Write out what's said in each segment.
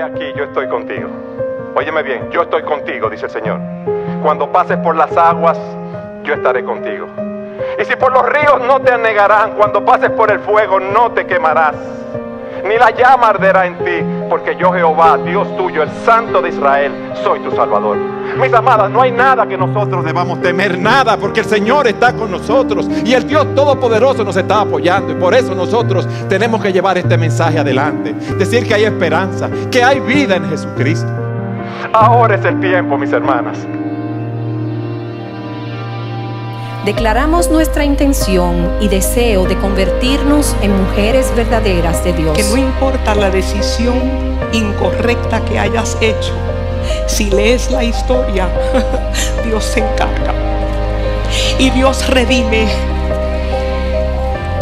Aquí, yo estoy contigo. Óyeme bien, yo estoy contigo, dice el Señor. Cuando pases por las aguas, yo estaré contigo. Y si por los ríos no te anegarán, cuando pases por el fuego no te quemarás, ni la llama arderá en ti, porque yo Jehová, Dios tuyo, el Santo de Israel, soy tu Salvador. Mis amadas, no hay nada que nosotros debamos temer, nada, porque el Señor está con nosotros y el Dios Todopoderoso nos está apoyando. Y por eso nosotros tenemos que llevar este mensaje adelante, decir que hay esperanza, que hay vida en Jesucristo. Ahora es el tiempo, mis hermanas. Declaramos nuestra intención y deseo de convertirnos en mujeres verdaderas de Dios. Que no importa la decisión incorrecta que hayas hecho, si lees la historia, Dios se encarga. Y Dios redime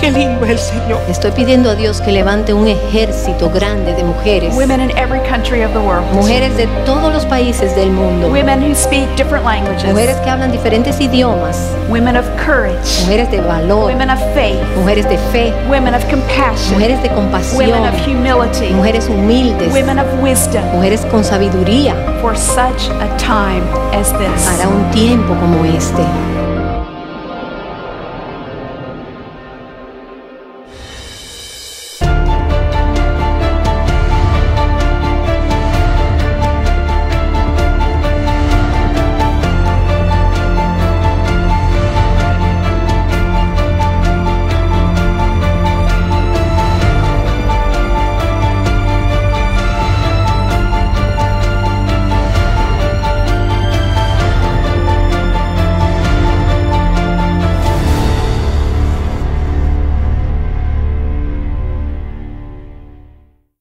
Qué lindo es el Señor. Estoy pidiendo a Dios que levante un ejército grande de mujeres. Women in every country of the world. Mujeres de todos los países del mundo. Women who speak different languages. Mujeres que hablan diferentes idiomas. Women of courage. Mujeres de valor. Women of faith. Mujeres de fe. Women of compassion. Mujeres de compasión. Women of humility. Mujeres humildes. Women of wisdom. Mujeres con sabiduría. For such a time as this. Para un tiempo como este.